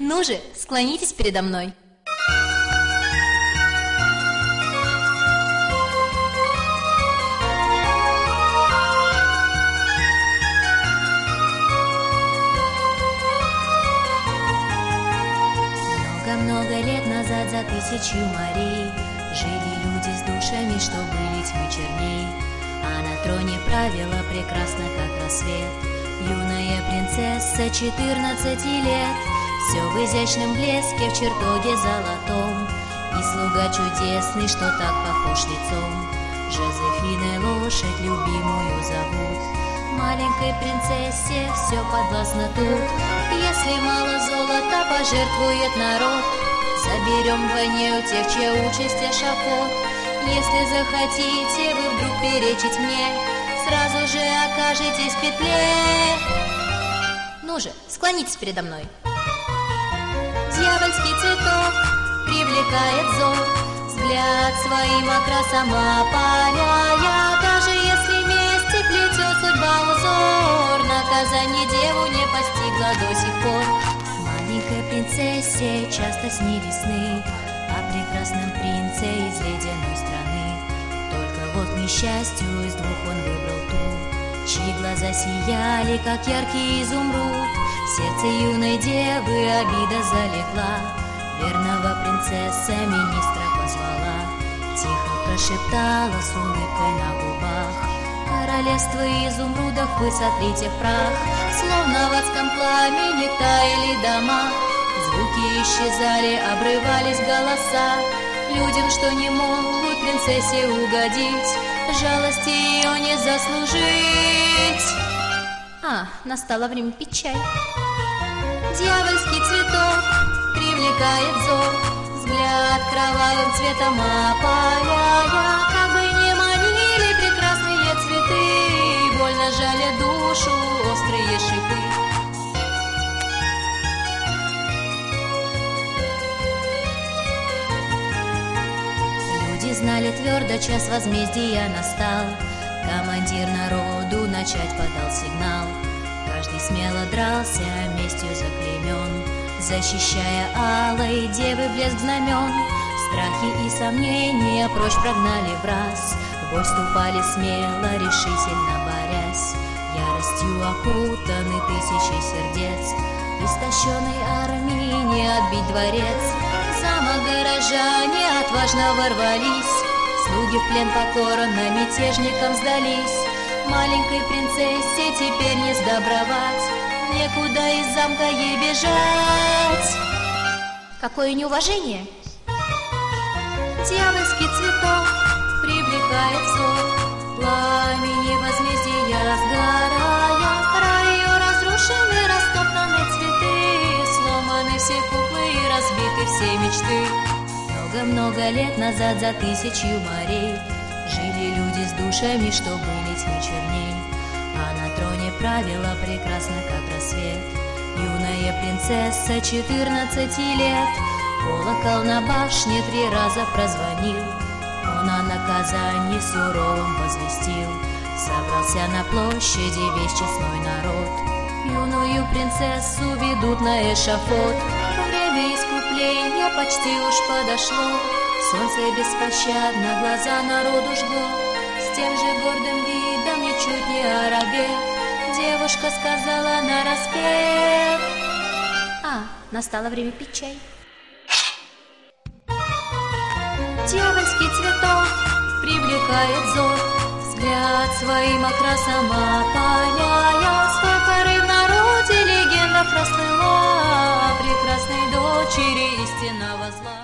Ну же, склонитесь передо мной. Много-много лет назад за тысячу морей Жили люди с душами, что были тьмы черней А на троне правила прекрасно, как рассвет Юная принцесса 14 лет Все в изящном блеске, в чертоге золотом. И слуга чудесный, что так похож лицом. Жозефиной лошадь любимую зовут. Маленькой принцессе все подвластно тут. Если мало золота пожертвует народ. Заберем вдвойне у тех, чья участь эшафот. Если захотите вы вдруг перечить мне. Сразу же окажетесь в петле. Ну же, склонитесь передо мной. Дьявольский цветок привлекает взор Взгляд своим окрасом опаляя Даже если вместе плетет судьба узор Наказание деву не постигло до сих пор. Маленькой принцессе часто снились сны О прекрасном принце из ледяной страны. Только вот несчастью из двух он выбрал ту Чьи глаза сияли, как яркий изумруд сердце юной девы обида залегла. Верного принцесса министра позвала. Тихо прошептала с улыбкой на губах. Королевство изумрудов вы сотрите в прах. Словно в адском пламени таяли дома. Звуки исчезали, обрывались голоса. Людям, что не могут принцессе угодить Жалости ее не заслужить А, настало время пить чай. Дьявольский цветок привлекает взор Взгляд кровавым цветом опаляя. Как бы не манили прекрасные цветы Больно жалят душу острые шипы Люди знали твердо, час возмездия настал. Командир народу начать подал сигнал. Каждый смело дрался, местью заклеймен Защищая алой девы блеск знамен. Страхи и сомнения прочь прогнали в раз В ступали смело, решительно борясь. Яростью окутаны тысячи сердец. Истощенной армии не отбить дворец. Замок горожане отважно ворвались. Слуги в плен покорно мятежникам сдались Маленькой принцессе теперь не сдобровать. Некуда из замка ей бежать. Какое неуважение! Дьявольский цветок привлекает взор Пламени возмездия сгорая. Ее разрушены, растоптаны цветы. Сломаны все куклы и разбиты все мечты. Много-много лет назад за тысячу морей душами, что были тьмы черней А на троне правила прекрасно, как рассвет. Юная принцесса 14 лет Колокол на башне три раза прозвонил. Он о наказании суровом возвестил. Собрался на площади весь честной народ. Юную принцессу ведут на эшафот. Время искупления почти уж подошло. Солнце беспощадно глаза народу жгло Тем же гордым видом, ничуть не оробев Девушка сказала на распев. А, настало время пить чай. Дьявольский цветок привлекает взор Взгляд своим окрасом опаляя поры в народе легенда прослыла о Прекрасной дочери истинного зла